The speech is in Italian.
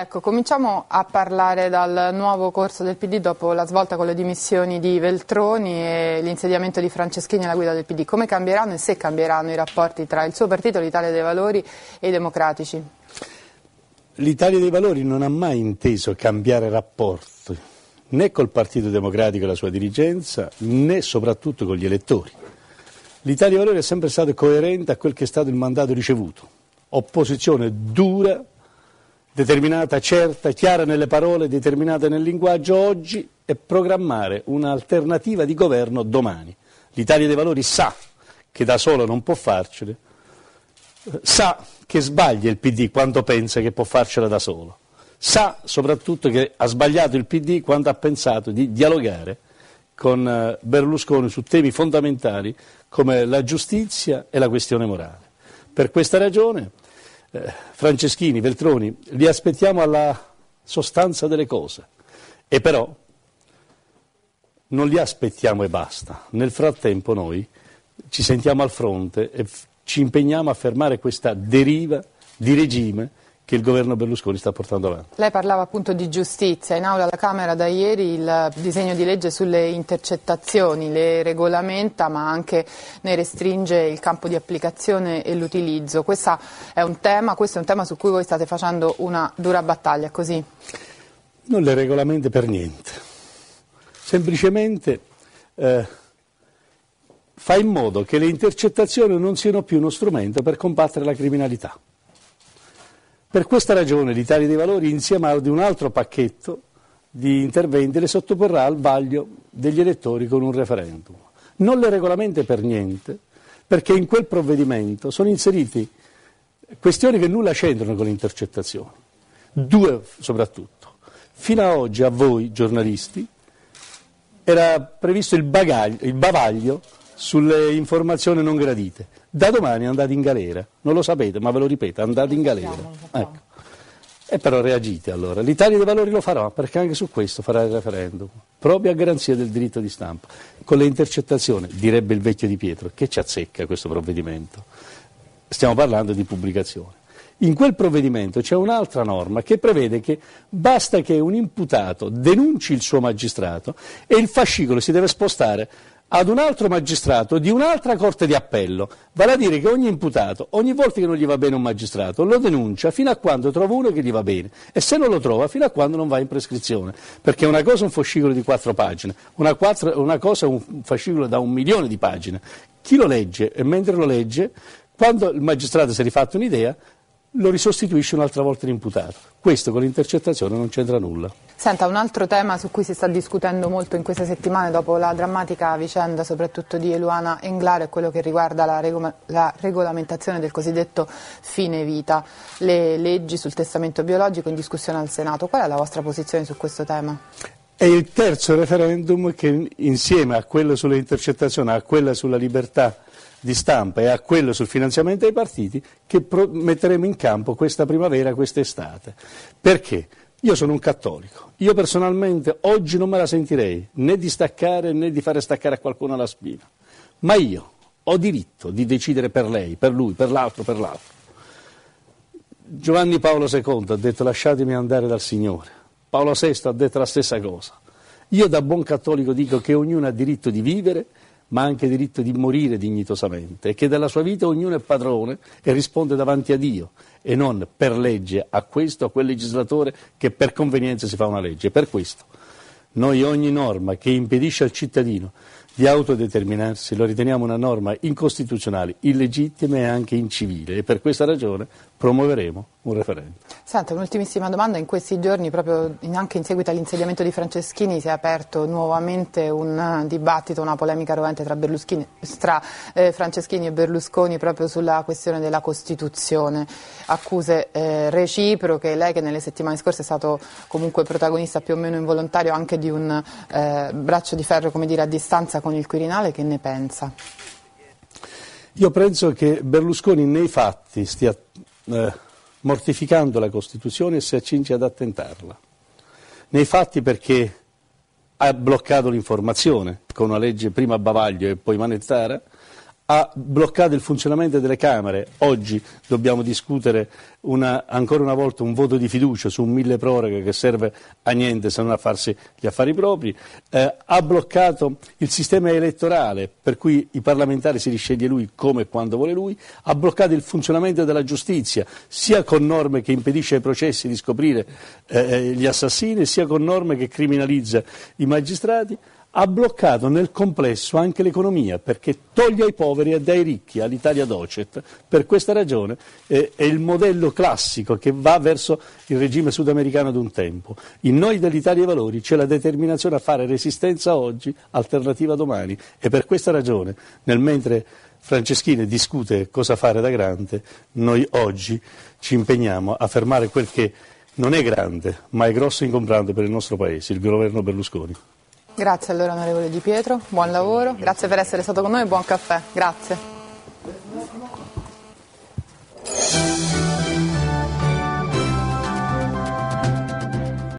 Ecco, cominciamo a parlare dal nuovo corso del PD dopo la svolta con le dimissioni di Veltroni e l'insediamento di Franceschini alla guida del PD. Come cambieranno e se cambieranno i rapporti tra il suo partito, l'Italia dei Valori e i democratici? L'Italia dei Valori non ha mai inteso cambiare rapporti né col Partito Democratico e la sua dirigenza né soprattutto con gli elettori. L'Italia dei Valori è sempre stata coerente a quel che è stato il mandato ricevuto. Opposizione dura determinata, certa, chiara nelle parole, determinata nel linguaggio oggi e programmare un'alternativa di governo domani. L'Italia dei Valori sa che da sola non può farcele, sa che sbaglia il PD quando pensa che può farcela da solo, sa soprattutto che ha sbagliato il PD quando ha pensato di dialogare con eh, Berlusconi su temi fondamentali come la giustizia e la questione morale. Per questa ragione eh, Franceschini, Veltroni, li aspettiamo alla sostanza delle cose e però non li aspettiamo e basta. Nel frattempo noi ci sentiamo al fronte e ci impegniamo a fermare questa deriva di regime che il governo Berlusconi sta portando avanti. Lei parlava appunto di giustizia, in aula alla Camera da ieri il disegno di legge sulle intercettazioni le regolamenta ma anche ne restringe il campo di applicazione e l'utilizzo. Questo è un tema, questo è un tema su cui voi state facendo una dura battaglia, così? Non le regolamenta per niente, semplicemente eh, fa in modo che le intercettazioni non siano più uno strumento per combattere la criminalità. Per questa ragione l'Italia dei Valori, insieme ad un altro pacchetto di interventi, le sottoporrà al vaglio degli elettori con un referendum. Non le regolamenta per niente, perché in quel provvedimento sono inseriti questioni che nulla c'entrano con le intercettazioni. Due soprattutto. Fino ad oggi a voi, giornalisti, era previsto il, bagaglio, il bavaglio sulle informazioni non gradite. Da domani andate in galera, non lo sapete, ma ve lo ripeto, andate in galera. Ecco. E però reagite allora. L'Italia dei Valori lo farà, perché anche su questo farà il referendum, proprio a garanzia del diritto di stampa. Con le intercettazioni, direbbe il vecchio di Pietro, che ci azzecca questo provvedimento. Stiamo parlando di pubblicazione. In quel provvedimento c'è un'altra norma che prevede che basta che un imputato denunci il suo magistrato e il fascicolo si deve spostare ad un altro magistrato di un'altra corte di appello, vale a dire che ogni imputato, ogni volta che non gli va bene un magistrato, lo denuncia fino a quando trova uno che gli va bene e se non lo trova fino a quando non va in prescrizione, perché una cosa è un fascicolo di quattro pagine, una, quattro, una cosa è un fascicolo da un milione di pagine. Chi lo legge e mentre lo legge, quando il magistrato si è rifatto un'idea, lo risostituisce un'altra volta l'imputato. Questo con l'intercettazione non c'entra nulla. Senta, un altro tema su cui si sta discutendo molto in queste settimane dopo la drammatica vicenda soprattutto di Eluana Englaro è quello che riguarda la, rego la regolamentazione del cosiddetto fine vita, le leggi sul testamento biologico in discussione al Senato. Qual è la vostra posizione su questo tema? È il terzo referendum che insieme a quello sulle intercettazioni, a quello sulla libertà di stampa e a quello sul finanziamento ai partiti che metteremo in campo questa primavera, quest'estate. Perché? Io sono un cattolico, io personalmente oggi non me la sentirei né di staccare né di fare staccare a qualcuno la spina, ma io ho diritto di decidere per lei, per lui, per l'altro, per l'altro. Giovanni Paolo II ha detto lasciatemi andare dal Signore, Paolo VI ha detto la stessa cosa. Io da buon cattolico dico che ognuno ha diritto di vivere ma ha anche diritto di morire dignitosamente e che della sua vita ognuno è padrone e risponde davanti a Dio e non per legge a questo o a quel legislatore che per convenienza si fa una legge. Per questo noi ogni norma che impedisce al cittadino di autodeterminarsi lo riteniamo una norma incostituzionale, illegittima e anche incivile e per questa ragione promuoveremo un referendum. Senta, un'ultimissima domanda, in questi giorni proprio anche in seguito all'insediamento di Franceschini si è aperto nuovamente un dibattito, una polemica rovente tra, tra eh, Franceschini e Berlusconi proprio sulla questione della Costituzione, accuse eh, reciproche, lei che nelle settimane scorse è stato comunque protagonista più o meno involontario anche di un eh, braccio di ferro come dire, a distanza con il Quirinale, che ne pensa? Io penso che Berlusconi nei fatti stia eh, mortificando la Costituzione si accinge ad attentarla. Nei fatti perché ha bloccato l'informazione con una legge prima Bavaglio e poi Manettara, ha bloccato il funzionamento delle Camere, oggi dobbiamo discutere una, ancora una volta un voto di fiducia su un mille proroghe che serve a niente se non a farsi gli affari propri, eh, ha bloccato il sistema elettorale per cui i parlamentari si risceglie lui come e quando vuole lui, ha bloccato il funzionamento della giustizia sia con norme che impedisce ai processi di scoprire eh, gli assassini sia con norme che criminalizza i magistrati ha bloccato nel complesso anche l'economia perché toglie ai poveri e dai ricchi all'Italia docet. Per questa ragione eh, è il modello classico che va verso il regime sudamericano d'un tempo. In noi dell'Italia dei Valori c'è la determinazione a fare resistenza oggi, alternativa domani e per questa ragione, nel mentre Franceschini discute cosa fare da grande, noi oggi ci impegniamo a fermare quel che non è grande, ma è grosso e ingombrante per il nostro Paese, il governo Berlusconi. Grazie allora onorevole Di Pietro, buon lavoro, grazie. Per essere stato con noi. E buon caffè, grazie.